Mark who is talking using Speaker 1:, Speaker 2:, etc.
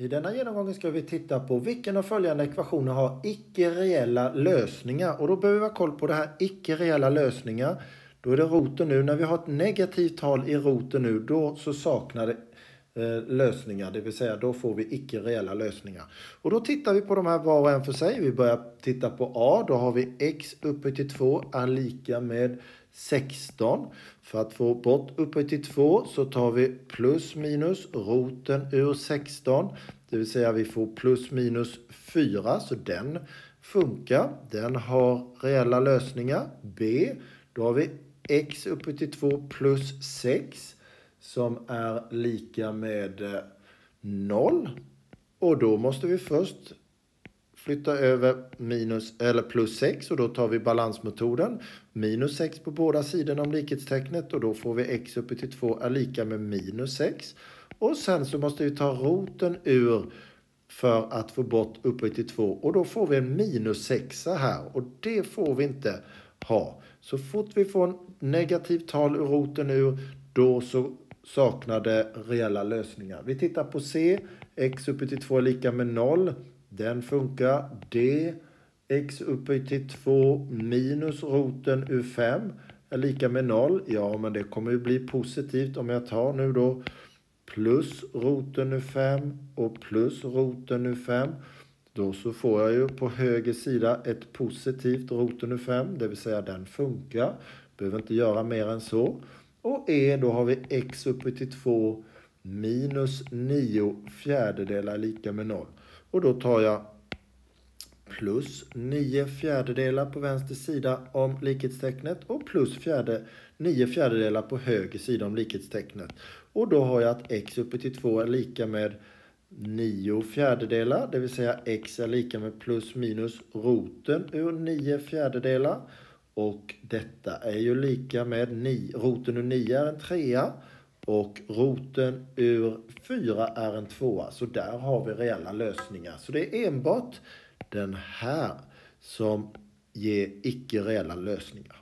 Speaker 1: I denna genomgången ska vi titta på vilken av följande ekvationer har icke-reella lösningar. Och då behöver vi ha koll på det här icke-reella lösningar. Då är det roten nu. När vi har ett negativt tal i roten nu, då så saknar det Eh, lösningar, det vill säga då får vi icke-reella lösningar. Och då tittar vi på de här var och en för sig. Vi börjar titta på A, då har vi x upphöjt till 2 är lika med 16. För att få bort upphöjt till 2 så tar vi plus minus roten ur 16. Det vill säga vi får plus minus 4, så den funkar. Den har reella lösningar. B, då har vi x upphöjt till 2 plus 6 som är lika med eh, 0. Och då måste vi först flytta över minus, eller plus 6 och då tar vi balansmetoden. Minus 6 på båda sidorna om likhetstecknet och då får vi x uppe till 2 är lika med minus 6. Och sen så måste vi ta roten ur för att få bort upphöjt till 2 och då får vi en minus 6 här och det får vi inte ha. Så fort vi får en negativt tal ur roten ur då så saknade reella lösningar. Vi tittar på C, x upphöjt till 2 är lika med 0. Den funkar. D, x upphöjt till 2 minus roten ur 5 är lika med 0. Ja, men det kommer ju bli positivt om jag tar nu då plus roten ur 5 och plus roten ur 5. Då så får jag ju på höger sida ett positivt roten ur 5, det vill säga den funkar. Behöver inte göra mer än så. Och E, då har vi x upphöjt till 2 minus 9 fjärdedelar lika med 0. Och då tar jag plus 9 fjärdedelar på vänster sida om likhetstecknet och plus fjärde, 9 fjärdedelar på höger sida om likhetstecknet. Och då har jag att x uppe till 2 är lika med 9 fjärdedelar, det vill säga x är lika med plus minus roten ur 9 fjärdedelar. Och detta är ju lika med 9, roten ur 9 är en trea och roten ur 4 är en tvåa. Så där har vi reella lösningar. Så det är enbart den här som ger icke reella lösningar.